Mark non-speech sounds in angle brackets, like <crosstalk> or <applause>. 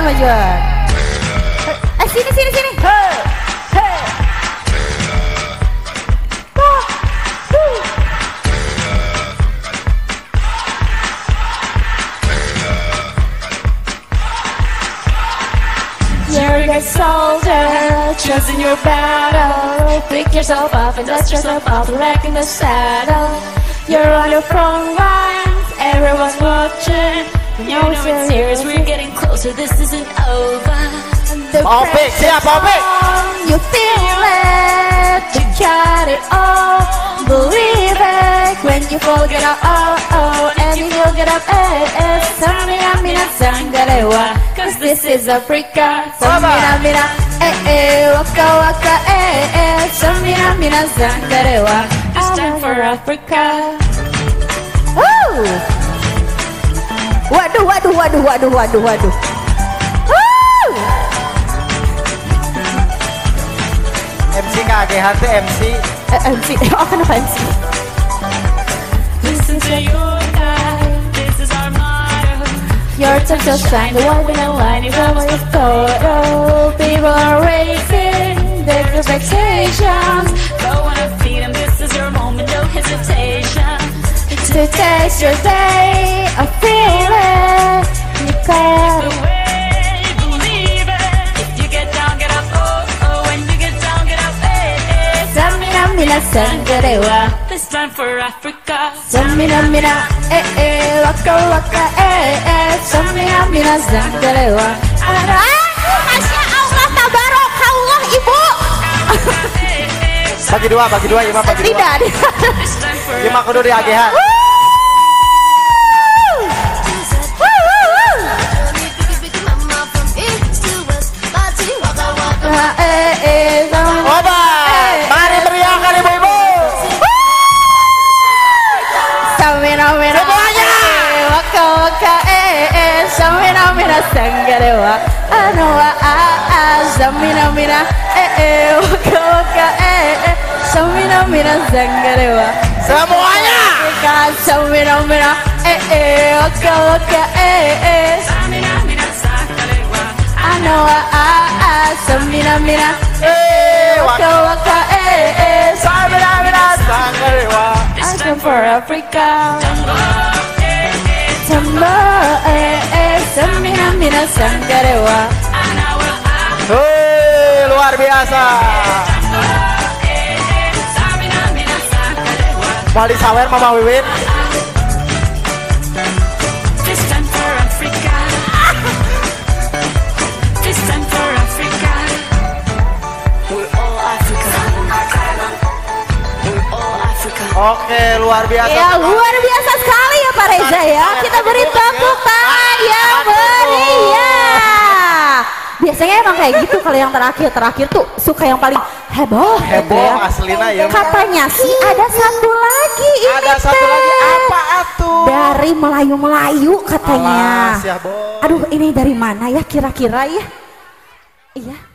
majuan majuan. Eh sini sini sini. Hey, hey. Wah, huh. You're a soldier, choosing your battle. Pick yourself up and dust yourself off, back in the saddle. You're on the front watching. You know it's serious, we're getting closer, this isn't over. The Opik, siap, pressure's Opik. on, You feel it, you got it all. Believe it when you fall, get up, oh, oh, and you will get up, eh, eh. Samina, mina, sangalewa, cause this is Africa. Samina, mina, eh, eh, waka, waka, eh, eh. Samina, mina, sangalewa, it's time for Africa. Woo! Waduh, waduh, waduh, waduh, waduh, waduh. Woo! MC kagehan tuh MC. Eh, MC, oh <laughs> kenapa MC? Listen to your guide, this is our motto. Your time to shine, the one in a line is over your photo. People are raising their expectations Go on and feed them, this is your moment, no hesitation. to taste your day. Mina sangarewa. This time for Africa. Samina mina eh eh waka waka eh eh. Samina mina sangarewa. Ah, Masya Allah tabarakallah ibu. Bagi dua, bagi dua, Ima bagi dua. Tidak. This time for Ima kudu di agehan. Mina Anoa a Samina mina eh eh waka waka eh eh Samina mina sanggarewa Semuanya. Samina mina eh eh waka waka eh eh Samina, mina, sakalewa. Anoa a Samina mina Eh, waka wak- waka eh eh Samina mina sanggarewa. This I'm time for Africa Oh, eh, eh. Tamba eh eh Samina mina sanggarewa Anawa, ah, Hei, luar biasa. oh, eh, eh. Samina, mina, sakalewa. Bali sawer Mama Wiwin. This time for Africa. This time for Africa. We're all Africa. We're all Africa. Oke, luar biasa. Ya luar biasa sekali ya Pak Reza ya. Kita beri tepuk tangan Biasanya emang kayak gitu kalau yang terakhir terakhir tuh suka yang paling heboh. gitu Heboh ya. aslina ya. Katanya sih ada satu lagi ini Ada satu teh. lagi apa atuh? Dari Melayu-Melayu katanya. Alas, ya. Aduh ini dari mana ya kira-kira ya? Iya.